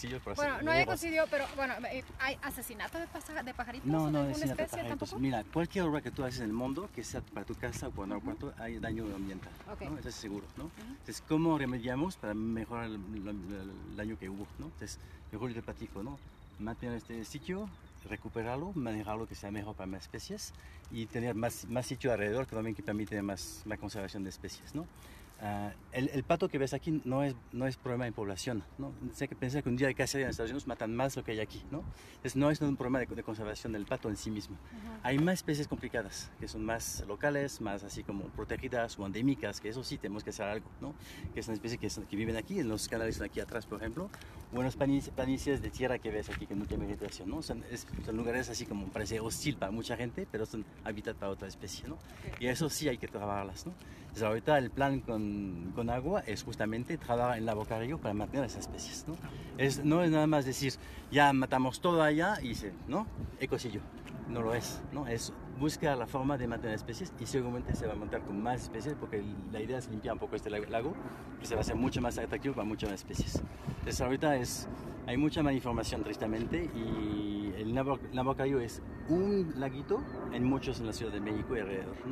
ecocidios por Bueno, hacer no huevos. ecocidio, pero bueno, eh, ¿hay asesinato de, paja- de pajaritos? No, de no, sin especie pajaritos. tampoco? Mira, cualquier obra que tú haces en el mundo, que sea para tu casa o para un cuarto, hay daño ambiental. Ok. ¿no? Eso es seguro, ¿no? Entonces, ¿cómo remediamos para mejorar el, el- el- daño que hubo, ¿no? Entonces, mejor yo te platico, ¿no? Mantener este sitio, recuperarlo, manejarlo que sea mejor para más especies y tener más, más sitio alrededor que también que permite más, más conservación de especies, ¿no? Ah, el, el pato que ves aquí no es, no es problema en población, ¿no? Sé que pensar que un día de cacería en Estados Unidos matan más lo que hay aquí, ¿no? Entonces no es un problema de, de conservación del pato en sí mismo. Hay más especies complicadas, que son más locales, más así como protegidas o endémicas, que eso sí tenemos que hacer algo, ¿no? Que son especies que, son- que viven aquí, en los canales de aquí atrás, por ejemplo, o en las planicies, de tierra que ves aquí, que no tienen vegetación, ¿no? Son, es- son lugares así como parece hostil para mucha gente, pero son hábitat para otra especie, ¿no? Y eso sí hay que trabajarlas, ¿no? Entonces ahorita el plan con, con agua es justamente trabajar en la boca río para mantener esas especies, ¿no? Es, no es nada más decir, ya matamos todo allá y se, ¿no? Ecocidio. No lo es, ¿no? Es buscar la forma de mantener especies y seguramente se va a montar con más especies porque la idea es limpiar un poco este lago- que se va a hacer mucho más atractivo para muchas más especies. Entonces ahorita es, hay mucha más información tristemente y el Nabo- Nabocayo es un laguito en muchos en la Ciudad de México y alrededor, ¿no?